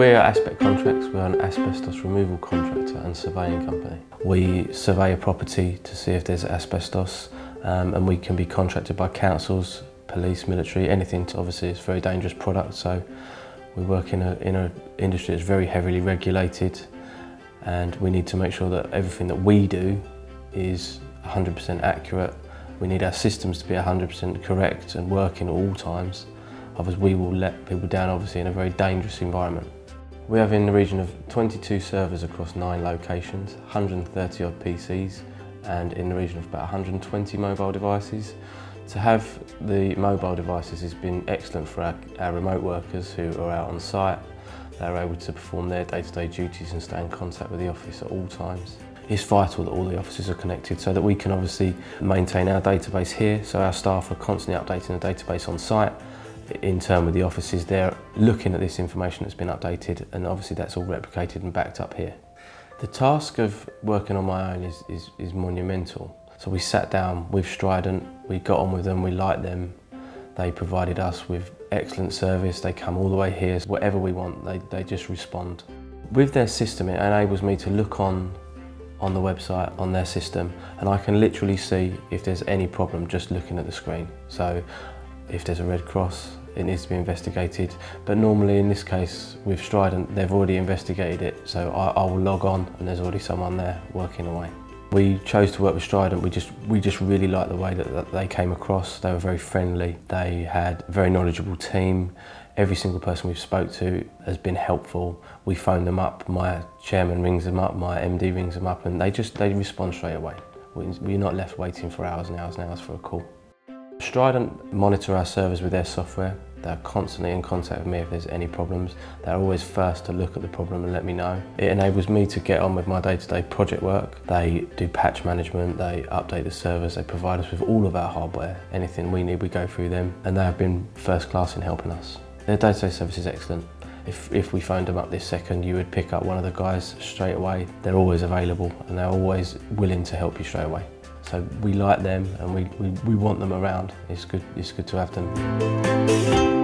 We're Aspect Contracts, we're an asbestos removal contractor and surveying company. We survey a property to see if there's asbestos um, and we can be contracted by councils, police, military, anything. Obviously it's a very dangerous product so we work in an in a industry that's very heavily regulated and we need to make sure that everything that we do is 100% accurate. We need our systems to be 100% correct and working at all times. Otherwise we will let people down obviously in a very dangerous environment. We have in the region of 22 servers across nine locations, 130 odd PCs and in the region of about 120 mobile devices. To have the mobile devices has been excellent for our, our remote workers who are out on site. They're able to perform their day-to-day -day duties and stay in contact with the office at all times. It's vital that all the offices are connected so that we can obviously maintain our database here so our staff are constantly updating the database on site in turn with the offices, they're looking at this information that's been updated and obviously that's all replicated and backed up here. The task of working on my own is, is, is monumental. So we sat down with Strident, we got on with them, we liked them. They provided us with excellent service, they come all the way here, whatever we want, they, they just respond. With their system, it enables me to look on on the website, on their system, and I can literally see if there's any problem just looking at the screen. So if there's a red cross, it needs to be investigated. But normally in this case with Strident, they've already investigated it. So I, I will log on and there's already someone there working away. We chose to work with Strident. We just we just really liked the way that, that, they came across. They were very friendly. They had a very knowledgeable team. Every single person we've spoke to has been helpful. We phone them up. My chairman rings them up. My MD rings them up, and they just they respond straight away. We're not left waiting for hours and hours and hours for a call. Strident monitor our servers with their software. They're constantly in contact with me if there's any problems. They're always first to look at the problem and let me know. It enables me to get on with my day-to-day -day project work. They do patch management, they update the servers, they provide us with all of our hardware. Anything we need, we go through them, and they have been first class in helping us. Their day-to-day -day service is excellent. If, if we phoned them up this second, you would pick up one of the guys straight away. They're always available and they're always willing to help you straight away. So we like them and we, we, we want them around. It's good, it's good to have them.